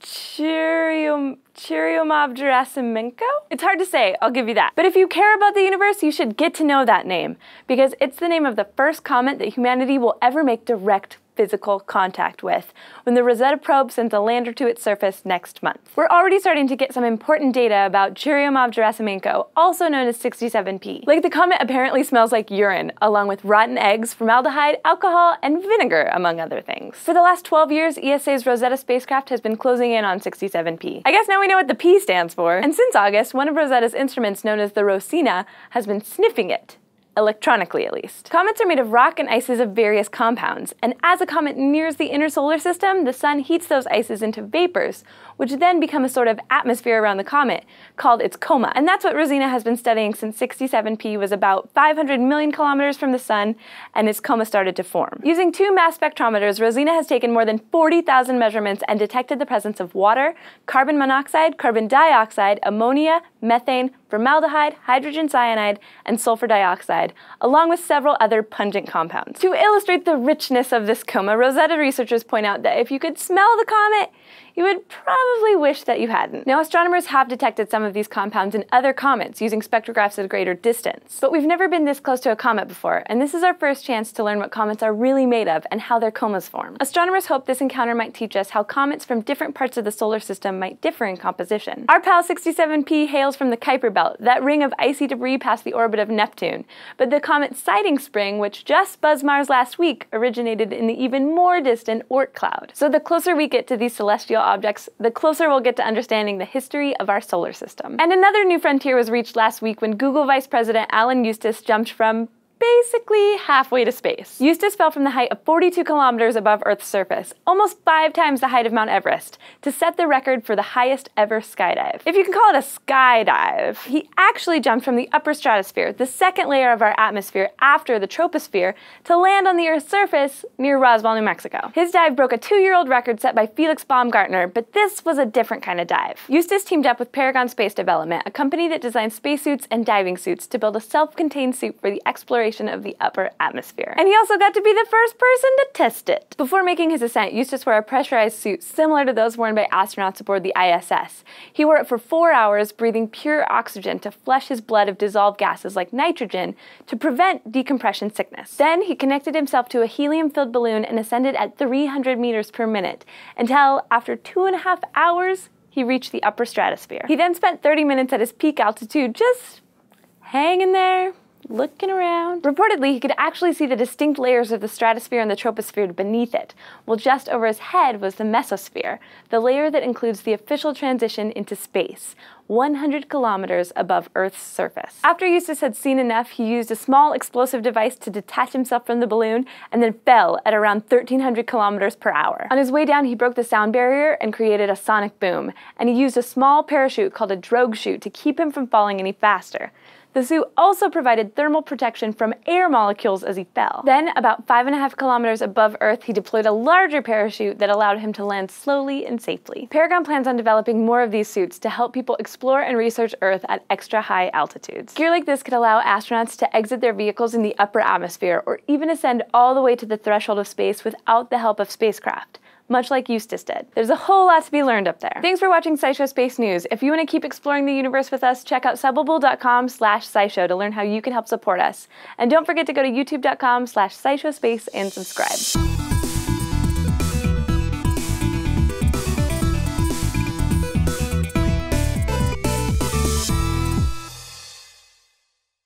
Cheerium, Churyumov Gerasimenko? It's hard to say, I'll give you that. But if you care about the universe, you should get to know that name, because it's the name of the first comet that humanity will ever make direct physical contact with when the Rosetta probe sends a lander to its surface next month. We're already starting to get some important data about Churyumov Gerasimenko, also known as 67P. Like the comet apparently smells like urine, along with rotten eggs, formaldehyde, alcohol, and vinegar, among other things. For the last 12 years, ESA's Rosetta spacecraft has been closing in on 67P. I guess now we know what the P stands for. And since August, one of Rosetta's instruments known as the Rosina has been sniffing it electronically at least. Comets are made of rock and ices of various compounds, and as a comet nears the inner solar system, the sun heats those ices into vapors, which then become a sort of atmosphere around the comet, called its coma. And that's what Rosina has been studying since 67P was about 500 million kilometers from the sun, and its coma started to form. Using two mass spectrometers, Rosina has taken more than 40,000 measurements and detected the presence of water, carbon monoxide, carbon dioxide, ammonia, methane, formaldehyde, hydrogen cyanide, and sulfur dioxide, along with several other pungent compounds. To illustrate the richness of this coma, Rosetta researchers point out that if you could smell the comet, you would probably wish that you hadn't. Now, astronomers have detected some of these compounds in other comets using spectrographs at a greater distance. But we've never been this close to a comet before, and this is our first chance to learn what comets are really made of and how their comas form. Astronomers hope this encounter might teach us how comets from different parts of the solar system might differ in composition. Our pal 67P hails from the Kuiper That ring of icy debris past the orbit of Neptune. But the comet Siding Spring, which just buzzed Mars last week, originated in the even more distant Oort cloud. So the closer we get to these celestial objects, the closer we'll get to understanding the history of our solar system. And another new frontier was reached last week when Google Vice President Alan Eustace jumped from basically halfway to space. Eustace fell from the height of 42 kilometers above Earth's surface, almost five times the height of Mount Everest, to set the record for the highest ever skydive. If you can call it a skydive, he actually jumped from the upper stratosphere, the second layer of our atmosphere after the troposphere, to land on the Earth's surface near Roswell, New Mexico. His dive broke a two-year-old record set by Felix Baumgartner, but this was a different kind of dive. Eustace teamed up with Paragon Space Development, a company that designs spacesuits and diving suits, to build a self-contained suit for the exploration of the upper atmosphere. And he also got to be the first person to test it. Before making his ascent, Eustace wore a pressurized suit similar to those worn by astronauts aboard the ISS. He wore it for four hours, breathing pure oxygen to flush his blood of dissolved gases like nitrogen to prevent decompression sickness. Then he connected himself to a helium-filled balloon and ascended at 300 meters per minute until, after two and a half hours, he reached the upper stratosphere. He then spent 30 minutes at his peak altitude just hanging there, looking around. Reportedly, he could actually see the distinct layers of the stratosphere and the troposphere beneath it, while just over his head was the mesosphere, the layer that includes the official transition into space, 100 kilometers above Earth's surface. After Eustace had seen enough, he used a small explosive device to detach himself from the balloon and then fell at around 1300 kilometers per hour. On his way down, he broke the sound barrier and created a sonic boom, and he used a small parachute called a drogue chute to keep him from falling any faster. The suit also provided thermal protection from air molecules as he fell. Then, about five and a half kilometers above Earth, he deployed a larger parachute that allowed him to land slowly and safely. Paragon plans on developing more of these suits to help people explore and research Earth at extra high altitudes. Gear like this could allow astronauts to exit their vehicles in the upper atmosphere or even ascend all the way to the threshold of space without the help of spacecraft much like Eustace did. There's a whole lot to be learned up there. Thanks for watching SciShow Space News. If you want to keep exploring the universe with us, check out subbable.com slash scishow to learn how you can help support us. And don't forget to go to youtube.com slash scishowspace and subscribe.